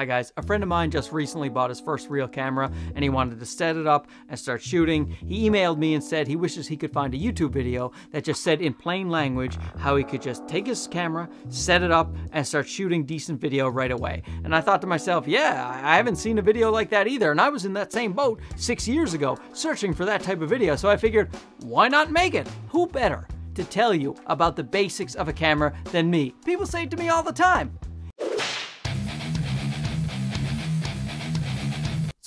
Hi guys, a friend of mine just recently bought his first real camera and he wanted to set it up and start shooting. He emailed me and said he wishes he could find a YouTube video that just said in plain language how he could just take his camera, set it up, and start shooting decent video right away. And I thought to myself, yeah, I haven't seen a video like that either. And I was in that same boat six years ago searching for that type of video. So I figured, why not make it? Who better to tell you about the basics of a camera than me? People say it to me all the time.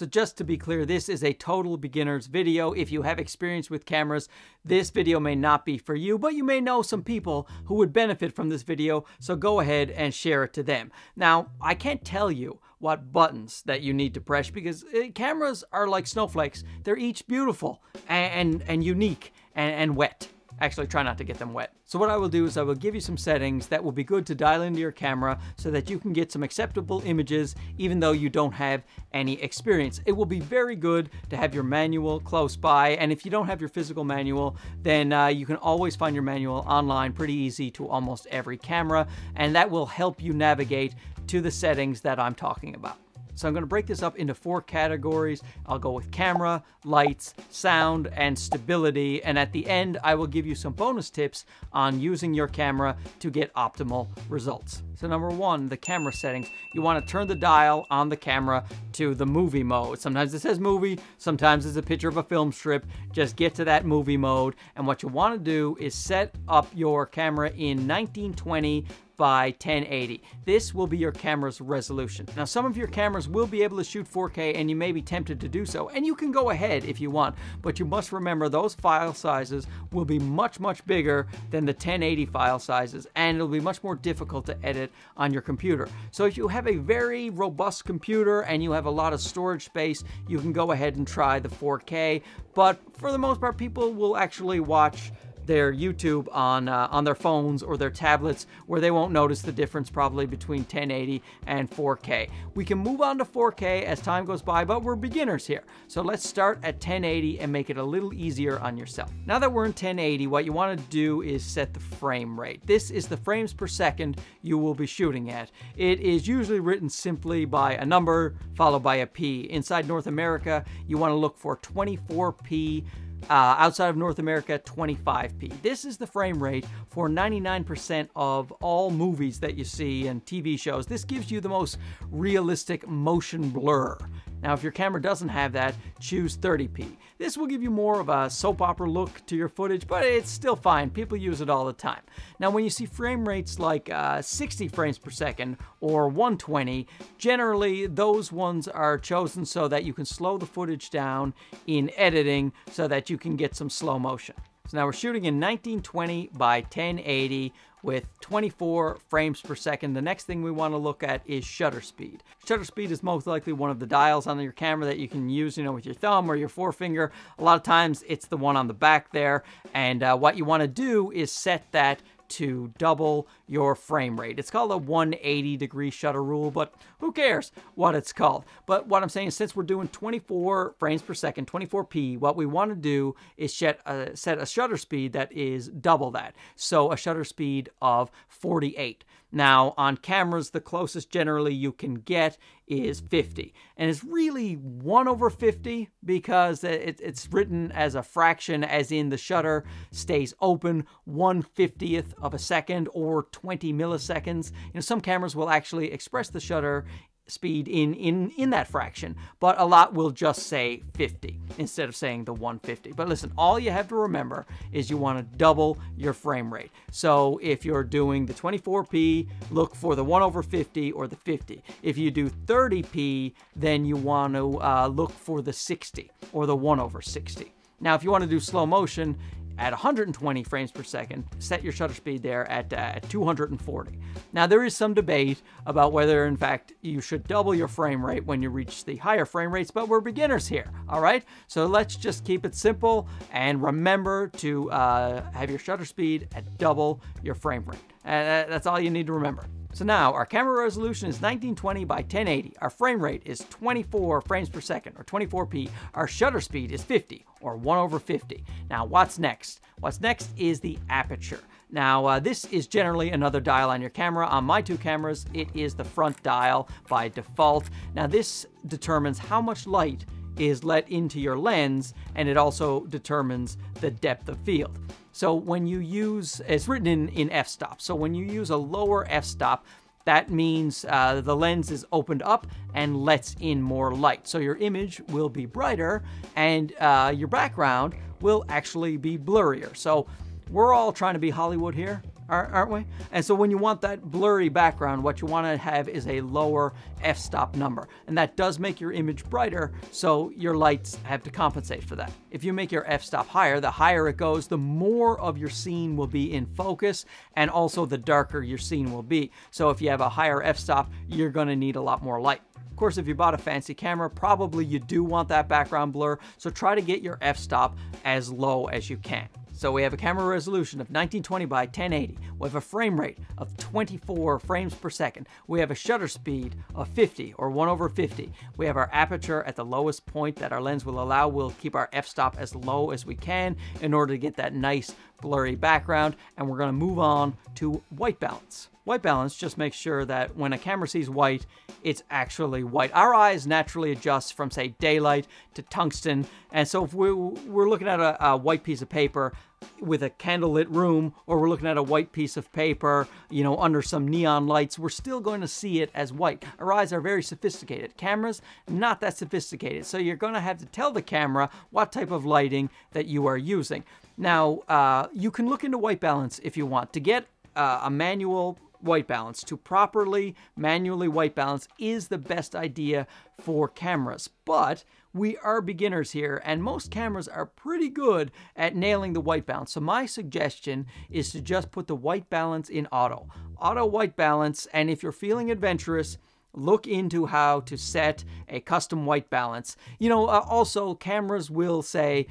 So just to be clear, this is a total beginner's video. If you have experience with cameras, this video may not be for you, but you may know some people who would benefit from this video, so go ahead and share it to them. Now, I can't tell you what buttons that you need to press because uh, cameras are like snowflakes. They're each beautiful and, and, and unique and, and wet. Actually, try not to get them wet. So what I will do is I will give you some settings that will be good to dial into your camera so that you can get some acceptable images even though you don't have any experience. It will be very good to have your manual close by and if you don't have your physical manual then uh, you can always find your manual online pretty easy to almost every camera and that will help you navigate to the settings that I'm talking about. So I'm going to break this up into four categories. I'll go with camera, lights, sound, and stability. And at the end, I will give you some bonus tips on using your camera to get optimal results. So number one, the camera settings. You want to turn the dial on the camera to the movie mode. Sometimes it says movie, sometimes it's a picture of a film strip. Just get to that movie mode. And what you want to do is set up your camera in 1920 by 1080. This will be your camera's resolution. Now some of your cameras will be able to shoot 4K and you may be tempted to do so and you can go ahead if you want but you must remember those file sizes will be much much bigger than the 1080 file sizes and it'll be much more difficult to edit on your computer. So if you have a very robust computer and you have a lot of storage space you can go ahead and try the 4K but for the most part people will actually watch their YouTube on uh, on their phones or their tablets where they won't notice the difference probably between 1080 and 4K. We can move on to 4K as time goes by, but we're beginners here. So let's start at 1080 and make it a little easier on yourself. Now that we're in 1080, what you want to do is set the frame rate. This is the frames per second you will be shooting at. It is usually written simply by a number followed by a P. Inside North America, you want to look for 24p uh, outside of North America, 25p. This is the frame rate for 99% of all movies that you see and TV shows. This gives you the most realistic motion blur. Now, if your camera doesn't have that, choose 30p. This will give you more of a soap opera look to your footage, but it's still fine. People use it all the time. Now, when you see frame rates like uh, 60 frames per second or 120, generally those ones are chosen so that you can slow the footage down in editing so that you can get some slow motion. So now we're shooting in 1920 by 1080 with 24 frames per second. The next thing we want to look at is shutter speed. Shutter speed is most likely one of the dials on your camera that you can use, you know, with your thumb or your forefinger. A lot of times it's the one on the back there. And uh, what you want to do is set that to double your frame rate. It's called a 180 degree shutter rule, but who cares what it's called? But what I'm saying is since we're doing 24 frames per second, 24p, what we want to do is set a, uh, set a shutter speed that is double that. So a shutter speed of 48. Now, on cameras, the closest generally you can get is 50. And it's really 1 over 50 because it, it's written as a fraction, as in the shutter stays open 1 50th of a second or 20 milliseconds. You know, some cameras will actually express the shutter speed in, in, in that fraction, but a lot will just say 50 instead of saying the 150. But listen, all you have to remember is you want to double your frame rate. So if you're doing the 24p, look for the 1 over 50 or the 50. If you do 30p, then you want to uh, look for the 60 or the 1 over 60. Now, if you want to do slow motion, at 120 frames per second, set your shutter speed there at, uh, 240. Now there is some debate about whether in fact you should double your frame rate when you reach the higher frame rates, but we're beginners here, all right? So let's just keep it simple and remember to uh, have your shutter speed at double your frame rate. Uh, that's all you need to remember. So now our camera resolution is 1920 by 1080. Our frame rate is 24 frames per second or 24p. Our shutter speed is 50 or 1 over 50. Now what's next? What's next is the aperture. Now, uh, this is generally another dial on your camera. On my two cameras, it is the front dial by default. Now, this determines how much light is let into your lens, and it also determines the depth of field. So when you use, it's written in, in f-stop, so when you use a lower f-stop, that means uh, the lens is opened up and lets in more light. So your image will be brighter and uh, your background will actually be blurrier. So we're all trying to be Hollywood here aren't we? And so when you want that blurry background, what you want to have is a lower f-stop number. And that does make your image brighter, so your lights have to compensate for that. If you make your f-stop higher, the higher it goes, the more of your scene will be in focus, and also the darker your scene will be. So if you have a higher f-stop, you're going to need a lot more light. Of course, if you bought a fancy camera, probably you do want that background blur, so try to get your f-stop as low as you can. So we have a camera resolution of 1920 by 1080. We have a frame rate of 24 frames per second. We have a shutter speed of 50 or 1 over 50. We have our aperture at the lowest point that our lens will allow. We'll keep our f-stop as low as we can in order to get that nice blurry background. And we're going to move on to white balance. White balance just makes sure that when a camera sees white, it's actually white. Our eyes naturally adjust from, say, daylight to tungsten. And so if we're, we're looking at a, a white piece of paper, with a candlelit room or we're looking at a white piece of paper, you know, under some neon lights, we're still going to see it as white. Our eyes are very sophisticated. Cameras, not that sophisticated. So you're going to have to tell the camera what type of lighting that you are using. Now, uh, you can look into white balance if you want. To get uh, a manual white balance. To properly manually white balance is the best idea for cameras. But we are beginners here, and most cameras are pretty good at nailing the white balance. So my suggestion is to just put the white balance in auto. Auto white balance, and if you're feeling adventurous, look into how to set a custom white balance. You know, uh, also cameras will say,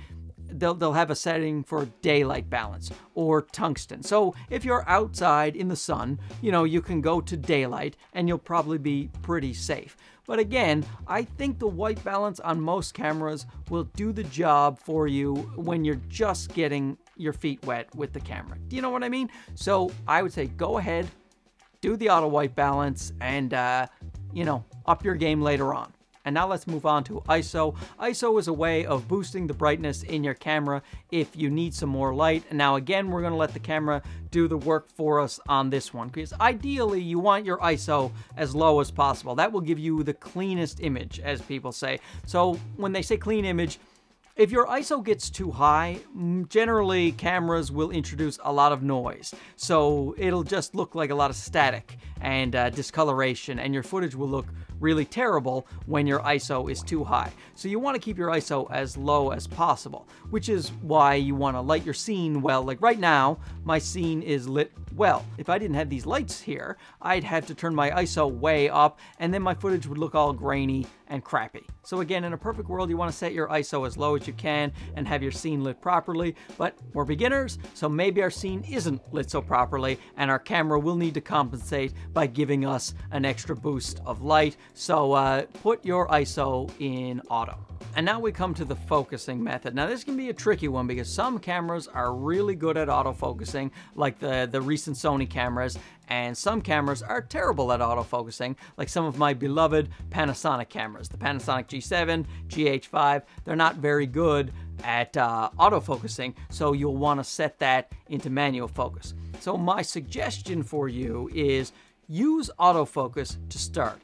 they'll, they'll have a setting for daylight balance or tungsten. So if you're outside in the sun, you know, you can go to daylight and you'll probably be pretty safe. But again, I think the white balance on most cameras will do the job for you when you're just getting your feet wet with the camera. Do you know what I mean? So I would say go ahead, do the auto white balance, and, uh, you know, up your game later on. And now let's move on to ISO. ISO is a way of boosting the brightness in your camera if you need some more light. And now again, we're gonna let the camera do the work for us on this one because ideally you want your ISO as low as possible. That will give you the cleanest image, as people say. So when they say clean image, if your ISO gets too high, generally cameras will introduce a lot of noise. So it'll just look like a lot of static and uh, discoloration and your footage will look really terrible when your ISO is too high. So you want to keep your ISO as low as possible, which is why you want to light your scene well. Like right now, my scene is lit well. If I didn't have these lights here, I'd have to turn my ISO way up and then my footage would look all grainy and crappy. So again, in a perfect world, you want to set your ISO as low as you can and have your scene lit properly, but we're beginners, so maybe our scene isn't lit so properly and our camera will need to compensate by giving us an extra boost of light. So uh, put your ISO in auto. And now we come to the focusing method. Now this can be a tricky one because some cameras are really good at autofocusing, like the, the recent Sony cameras, and some cameras are terrible at autofocusing, like some of my beloved Panasonic cameras. The Panasonic G7, GH5, they're not very good at uh, autofocusing, so you'll want to set that into manual focus. So my suggestion for you is use autofocus to start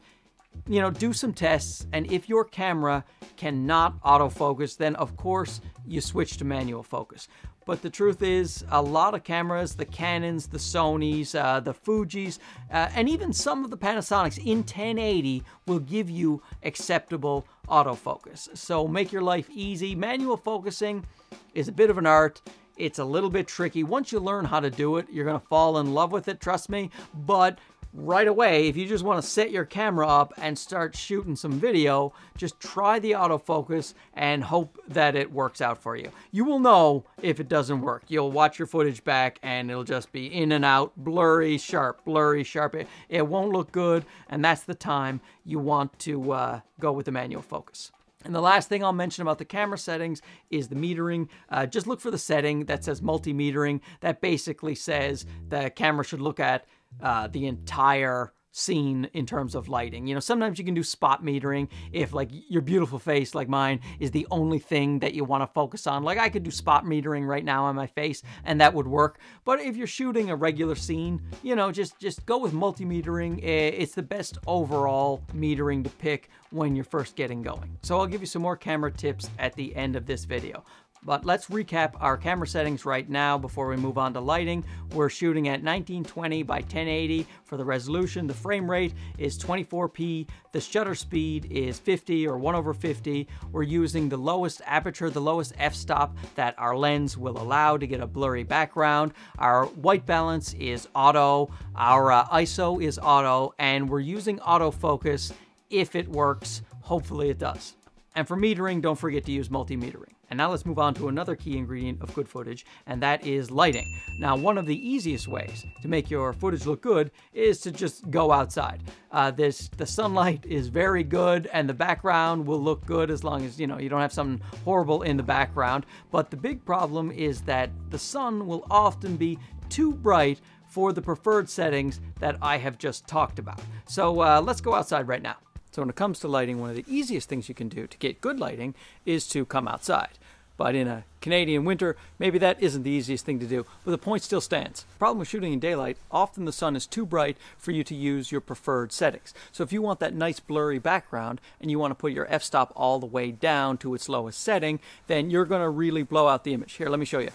you know, do some tests, and if your camera cannot autofocus, then of course you switch to manual focus. But the truth is, a lot of cameras, the Canons, the Sonys, uh, the Fujis, uh, and even some of the Panasonics in 1080 will give you acceptable autofocus. So make your life easy. Manual focusing is a bit of an art. It's a little bit tricky. Once you learn how to do it, you're going to fall in love with it, trust me. But right away, if you just want to set your camera up and start shooting some video, just try the autofocus and hope that it works out for you. You will know if it doesn't work. You'll watch your footage back and it'll just be in and out, blurry, sharp, blurry, sharp. It, it won't look good, and that's the time you want to uh, go with the manual focus. And the last thing I'll mention about the camera settings is the metering. Uh, just look for the setting that says multi-metering. That basically says the camera should look at uh, the entire scene in terms of lighting. You know, sometimes you can do spot metering if like your beautiful face like mine is the only thing that you want to focus on. Like I could do spot metering right now on my face and that would work. But if you're shooting a regular scene, you know, just just go with multi-metering. It's the best overall metering to pick when you're first getting going. So I'll give you some more camera tips at the end of this video. But let's recap our camera settings right now before we move on to lighting. We're shooting at 1920 by 1080 for the resolution. The frame rate is 24p. The shutter speed is 50 or 1 over 50. We're using the lowest aperture, the lowest f-stop that our lens will allow to get a blurry background. Our white balance is auto. Our uh, ISO is auto. And we're using autofocus if it works. Hopefully it does. And for metering, don't forget to use multi-metering. And now let's move on to another key ingredient of good footage, and that is lighting. Now, one of the easiest ways to make your footage look good is to just go outside. Uh, this the sunlight is very good, and the background will look good as long as you know you don't have something horrible in the background. But the big problem is that the sun will often be too bright for the preferred settings that I have just talked about. So uh, let's go outside right now. So when it comes to lighting, one of the easiest things you can do to get good lighting is to come outside. But in a Canadian winter, maybe that isn't the easiest thing to do, but the point still stands. Problem with shooting in daylight, often the sun is too bright for you to use your preferred settings. So if you want that nice blurry background and you want to put your f-stop all the way down to its lowest setting, then you're going to really blow out the image. Here, let me show you.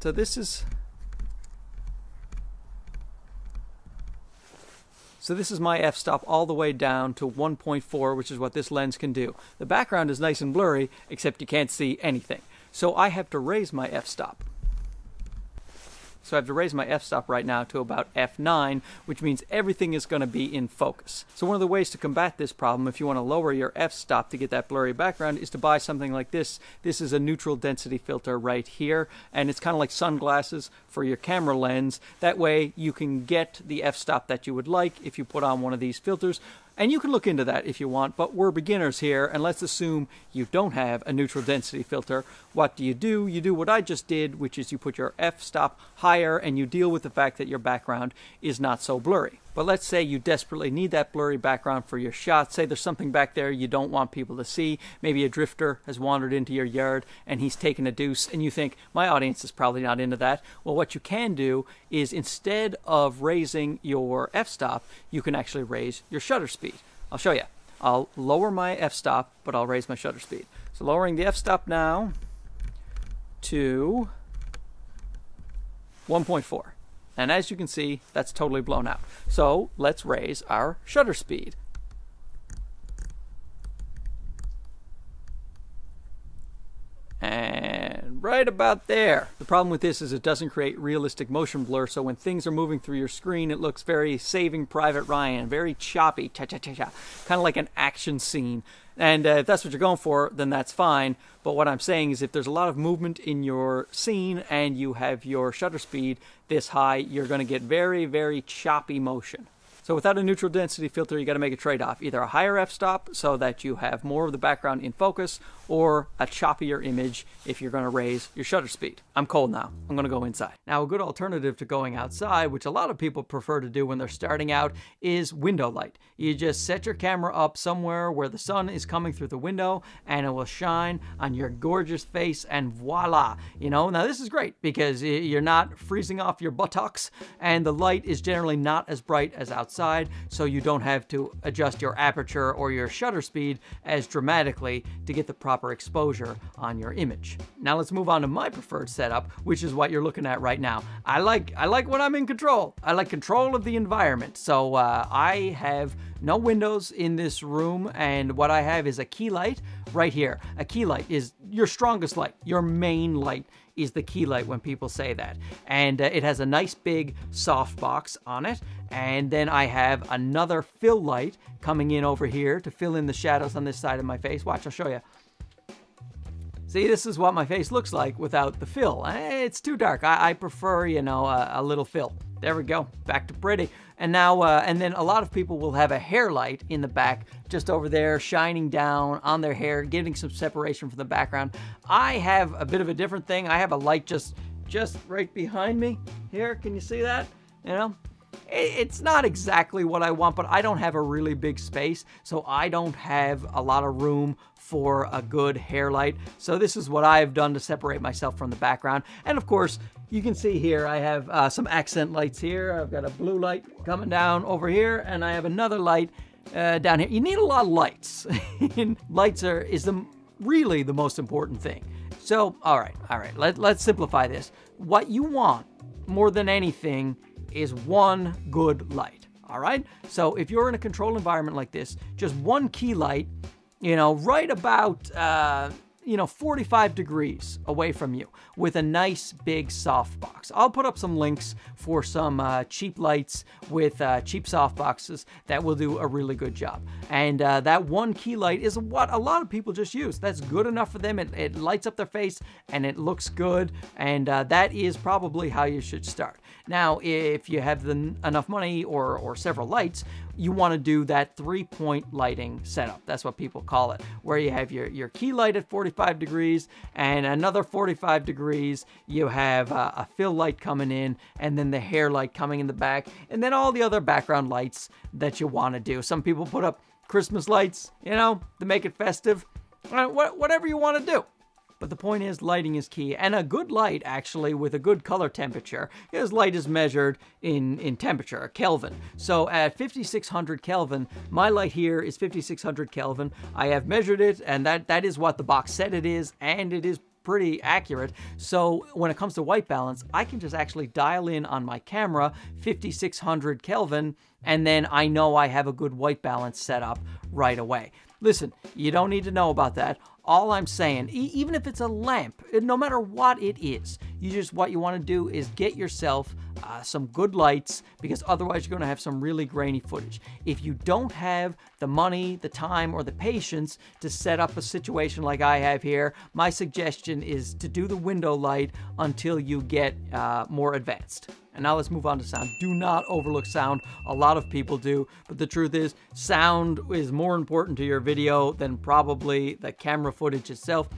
So this is So this is my f-stop all the way down to 1.4, which is what this lens can do. The background is nice and blurry, except you can't see anything. So I have to raise my f-stop. So I have to raise my f-stop right now to about f9, which means everything is going to be in focus. So one of the ways to combat this problem, if you want to lower your f-stop to get that blurry background, is to buy something like this. This is a neutral density filter right here, and it's kind of like sunglasses for your camera lens. That way you can get the f-stop that you would like if you put on one of these filters and you can look into that if you want, but we're beginners here, and let's assume you don't have a neutral density filter. What do you do? You do what I just did, which is you put your f-stop higher and you deal with the fact that your background is not so blurry. But let's say you desperately need that blurry background for your shot. Say there's something back there you don't want people to see. Maybe a drifter has wandered into your yard and he's taken a deuce, and you think, my audience is probably not into that. Well, what you can do is instead of raising your f stop, you can actually raise your shutter speed. I'll show you. I'll lower my f stop, but I'll raise my shutter speed. So lowering the f stop now to 1.4. And as you can see, that's totally blown out. So let's raise our shutter speed. And right about there. The problem with this is it doesn't create realistic motion blur, so when things are moving through your screen, it looks very Saving Private Ryan, very choppy, cha cha cha cha, kind of like an action scene. And uh, if that's what you're going for, then that's fine. But what I'm saying is if there's a lot of movement in your scene and you have your shutter speed this high, you're going to get very, very choppy motion. So without a neutral density filter, you got to make a trade-off. Either a higher f-stop so that you have more of the background in focus, or a choppier image if you're going to raise your shutter speed. I'm cold now. I'm going to go inside. Now, a good alternative to going outside, which a lot of people prefer to do when they're starting out, is window light. You just set your camera up somewhere where the sun is coming through the window and it will shine on your gorgeous face and voila. You know, now this is great because you're not freezing off your buttocks and the light is generally not as bright as outside, so you don't have to adjust your aperture or your shutter speed as dramatically to get the proper proper exposure on your image. Now let's move on to my preferred setup, which is what you're looking at right now. I like I like when I'm in control. I like control of the environment. So uh, I have no windows in this room, and what I have is a key light right here. A key light is your strongest light, your main light is the key light when people say that. And uh, it has a nice big soft box on it. And then I have another fill light coming in over here to fill in the shadows on this side of my face. Watch, I'll show you. See, this is what my face looks like without the fill. Eh, it's too dark. I, I prefer, you know, a, a, little fill. There we go. Back to pretty. And now, uh, and then a lot of people will have a hair light in the back, just over there, shining down on their hair, giving some separation from the background. I have a bit of a different thing. I have a light just, just right behind me here. Can you see that? You know, it's not exactly what I want, but I don't have a really big space, so I don't have a lot of room for a good hair light. So this is what I've done to separate myself from the background. And of course, you can see here I have uh, some accent lights here. I've got a blue light coming down over here, and I have another light uh, down here. You need a lot of lights. lights are is the really the most important thing. So, all right, all right, let, let's simplify this. What you want more than anything is one good light. All right. So if you're in a controlled environment like this, just one key light, you know, right about, uh, you know, 45 degrees away from you with a nice big softbox. I'll put up some links for some uh, cheap lights with uh, cheap softboxes that will do a really good job. And uh, that one key light is what a lot of people just use. That's good enough for them. It, it lights up their face and it looks good. And uh, that is probably how you should start. Now, if you have the, enough money or, or several lights, you want to do that three-point lighting setup. That's what people call it, where you have your, your key light at 45 degrees and another 45 degrees. You have a, a fill light coming in and then the hair light coming in the back and then all the other background lights that you want to do. Some people put up Christmas lights, you know, to make it festive. Uh, whatever you want to do. But the point is, lighting is key. And a good light, actually, with a good color temperature, because light is measured in, in temperature, Kelvin. So at 5600 Kelvin, my light here is 5600 Kelvin. I have measured it, and that, that is what the box said it is, and it is pretty accurate. So when it comes to white balance, I can just actually dial in on my camera 5600 Kelvin, and then I know I have a good white balance set up right away. Listen, you don't need to know about that. All I'm saying, e even if it's a lamp, no matter what it is, you just what you want to do is get yourself uh, some good lights because otherwise you're going to have some really grainy footage. If you don't have the money, the time, or the patience to set up a situation like I have here, my suggestion is to do the window light until you get uh, more advanced. And now let's move on to sound. Do not overlook sound. A lot of people do, but the truth is sound is more important to your video than probably the camera footage itself.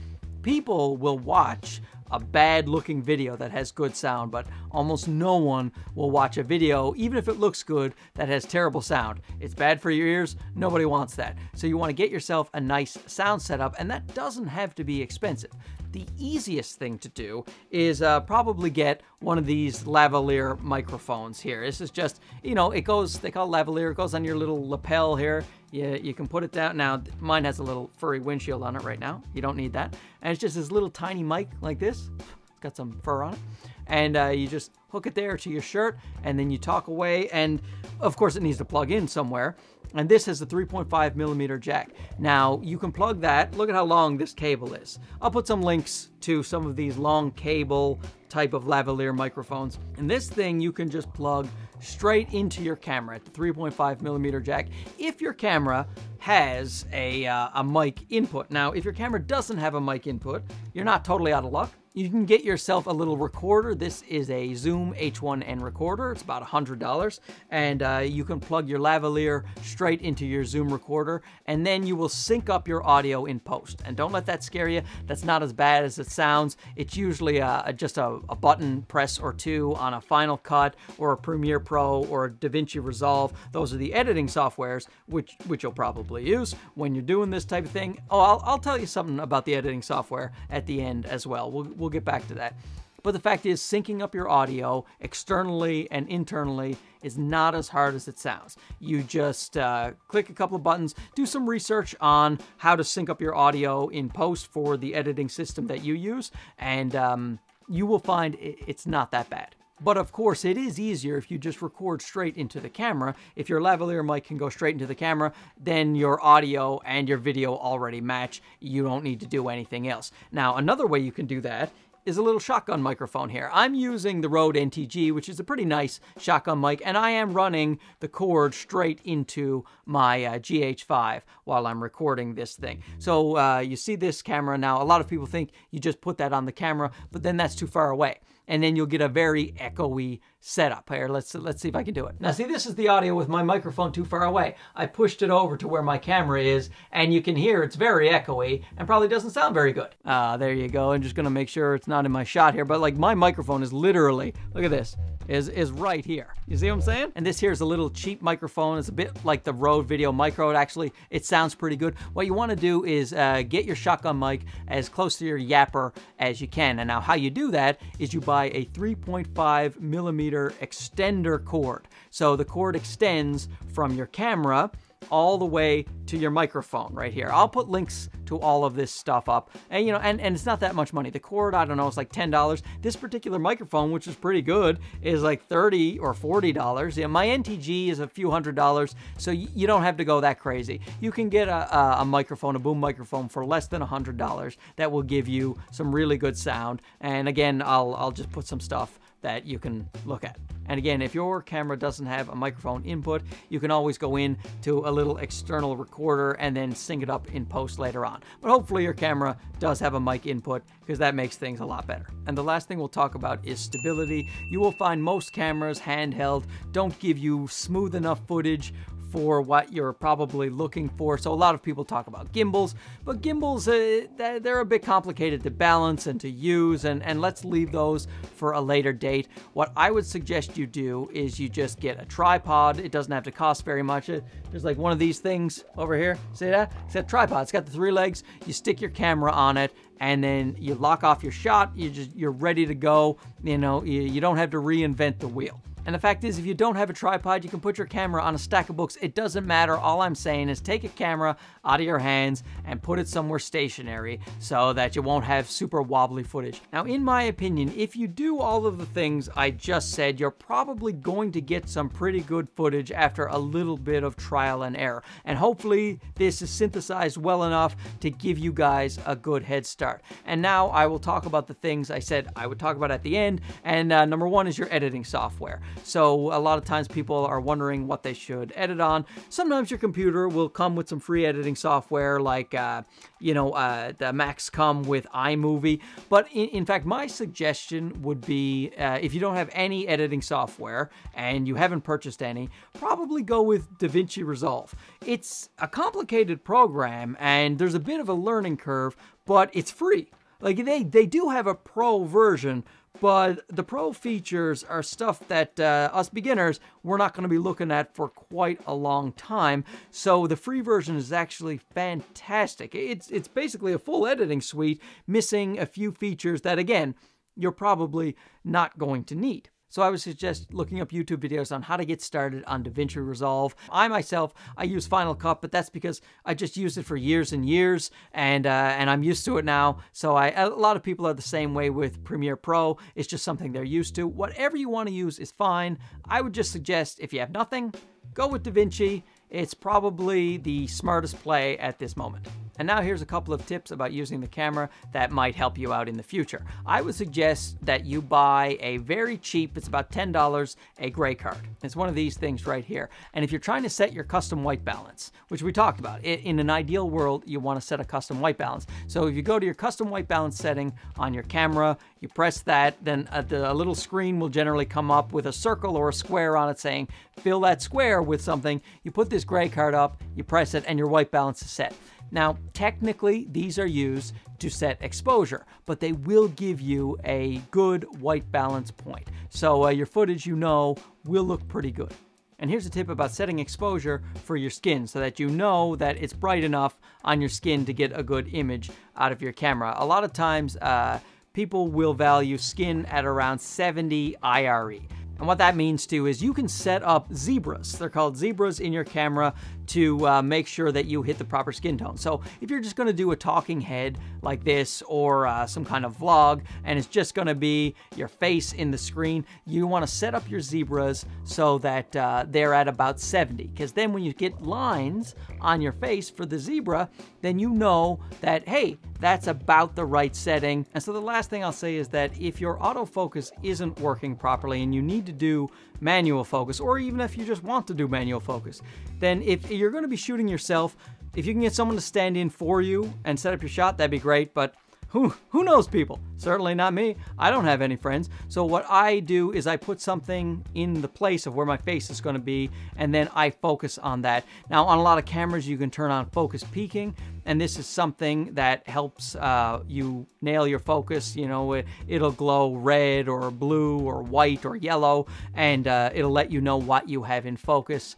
People will watch a bad looking video that has good sound, but almost no one will watch a video, even if it looks good, that has terrible sound. It's bad for your ears, nobody wants that. So you want to get yourself a nice sound setup, and that doesn't have to be expensive the easiest thing to do is uh, probably get one of these lavalier microphones here. This is just, you know, it goes, they call it lavalier, it goes on your little lapel here. You, you can put it down. Now, mine has a little furry windshield on it right now. You don't need that. And it's just this little tiny mic like this. It's got some fur on it. And uh, you just hook it there to your shirt and then you talk away. And of course, it needs to plug in somewhere. And this has a 3.5 millimeter jack. Now, you can plug that. Look at how long this cable is. I'll put some links to some of these long cable type of lavalier microphones. And this thing you can just plug straight into your camera at the 3.5 millimeter jack if your camera has a, uh, a mic input. Now, if your camera doesn't have a mic input, you're not totally out of luck. You can get yourself a little recorder. This is a Zoom H1N recorder. It's about $100. And uh, you can plug your lavalier straight into your Zoom recorder. And then you will sync up your audio in post. And don't let that scare you. That's not as bad as it sounds. It's usually uh, just a, a button press or two on a Final Cut or a Premiere Pro or a DaVinci Resolve. Those are the editing softwares, which, which you'll probably use when you're doing this type of thing. Oh, I'll, I'll tell you something about the editing software at the end as well. We'll, we'll get back to that. But the fact is, syncing up your audio externally and internally is not as hard as it sounds. You just uh, click a couple of buttons, do some research on how to sync up your audio in post for the editing system that you use, and um, you will find it's not that bad. But of course, it is easier if you just record straight into the camera. If your lavalier mic can go straight into the camera, then your audio and your video already match. You don't need to do anything else. Now, another way you can do that is a little shotgun microphone here. I'm using the Rode NTG, which is a pretty nice shotgun mic, and I am running the cord straight into my uh, GH5 while I'm recording this thing. So uh, you see this camera now. A lot of people think you just put that on the camera, but then that's too far away. And then you'll get a very echoey setup. Here, let's let's see if I can do it. Now see, this is the audio with my microphone too far away. I pushed it over to where my camera is, and you can hear it's very echoey and probably doesn't sound very good. Ah, uh, there you go. I'm just gonna make sure it's not in my shot here, but like my microphone is literally, look at this, is is right here. You see what I'm saying? And this here is a little cheap microphone. It's a bit like the Rode Video Micro. It actually, it sounds pretty good. What you want to do is uh, get your shotgun mic as close to your yapper as you can. And now how you do that is you buy a 3.5 millimeter extender cord. So the cord extends from your camera all the way to your microphone right here. I'll put links to all of this stuff up. And, you know, and, and it's not that much money. The cord, I don't know, it's like $10. This particular microphone, which is pretty good, is like 30 or $40. Yeah, my NTG is a few hundred dollars, so you don't have to go that crazy. You can get a, a, microphone, a boom microphone for less than $100 that will give you some really good sound. And again, I'll, I'll just put some stuff that you can look at. And again, if your camera doesn't have a microphone input, you can always go in to a little external recorder and then sync it up in post later on. But hopefully your camera does have a mic input because that makes things a lot better. And the last thing we'll talk about is stability. You will find most cameras handheld don't give you smooth enough footage for what you're probably looking for. So a lot of people talk about gimbals, but gimbals, uh, they're a bit complicated to balance and to use, and, and let's leave those for a later date. What I would suggest you do is you just get a tripod. It doesn't have to cost very much. There's like one of these things over here. See that? It's a tripod. It's got the three legs. You stick your camera on it, and then you lock off your shot. You just you're ready to go. You know, you, you don't have to reinvent the wheel. And the fact is, if you don't have a tripod, you can put your camera on a stack of books. It doesn't matter. All I'm saying is take a camera out of your hands and put it somewhere stationary so that you won't have super wobbly footage. Now, in my opinion, if you do all of the things I just said, you're probably going to get some pretty good footage after a little bit of trial and error. And hopefully this is synthesized well enough to give you guys a good head start. And now I will talk about the things I said I would talk about at the end. And uh, number one is your editing software. So a lot of times people are wondering what they should edit on. Sometimes your computer will come with some free editing software like, uh, you know, uh, the Macs come with iMovie. But in, in fact, my suggestion would be uh, if you don't have any editing software and you haven't purchased any, probably go with DaVinci Resolve. It's a complicated program and there's a bit of a learning curve, but it's free. Like they, they do have a pro version, but the pro features are stuff that uh, us beginners, we're not going to be looking at for quite a long time. So the free version is actually fantastic. It's, it's basically a full editing suite, missing a few features that, again, you're probably not going to need. So I would suggest looking up YouTube videos on how to get started on DaVinci Resolve. I myself, I use Final Cut, but that's because I just used it for years and years, and uh, and I'm used to it now. So I, a lot of people are the same way with Premiere Pro. It's just something they're used to. Whatever you want to use is fine. I would just suggest if you have nothing, go with DaVinci. It's probably the smartest play at this moment. And now here's a couple of tips about using the camera that might help you out in the future. I would suggest that you buy a very cheap, it's about $10, a gray card. It's one of these things right here. And if you're trying to set your custom white balance, which we talked about, in an ideal world, you want to set a custom white balance. So if you go to your custom white balance setting on your camera, you press that, then a, the, a little screen will generally come up with a circle or a square on it saying, fill that square with something. You put this gray card up, you press it, and your white balance is set. Now, technically, these are used to set exposure, but they will give you a good white balance point. So uh, your footage, you know, will look pretty good. And here's a tip about setting exposure for your skin so that you know that it's bright enough on your skin to get a good image out of your camera. A lot of times, uh, people will value skin at around 70 IRE. And what that means too is you can set up zebras. They're called zebras in your camera to uh, make sure that you hit the proper skin tone. So if you're just gonna do a talking head like this or uh, some kind of vlog and it's just gonna be your face in the screen, you wanna set up your zebras so that uh, they're at about 70 because then when you get lines on your face for the zebra, then you know that, hey, that's about the right setting. And so the last thing I'll say is that if your autofocus isn't working properly and you need to do manual focus, or even if you just want to do manual focus, then if you're going to be shooting yourself, if you can get someone to stand in for you and set up your shot, that'd be great. But Who, who knows people? Certainly not me. I don't have any friends. So what I do is I put something in the place of where my face is going to be, and then I focus on that. Now, on a lot of cameras, you can turn on focus peaking, and this is something that helps uh, you nail your focus. You know, it, will glow red or blue or white or yellow, and uh, it'll let you know what you have in focus.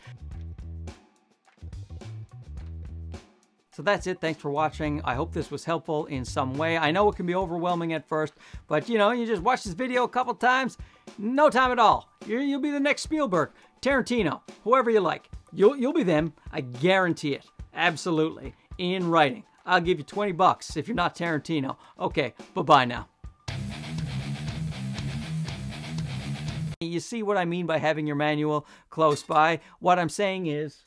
So that's it. Thanks for watching. I hope this was helpful in some way. I know it can be overwhelming at first, but you know, you just watch this video a couple times, no time at all. you will be the next Spielberg, Tarantino, whoever you like. You'll, you'll be them. I guarantee it. Absolutely. In writing. I'll give you 20 bucks if you're not Tarantino. Okay, bye-bye now. You see what I mean by having your manual close by? What I'm saying is,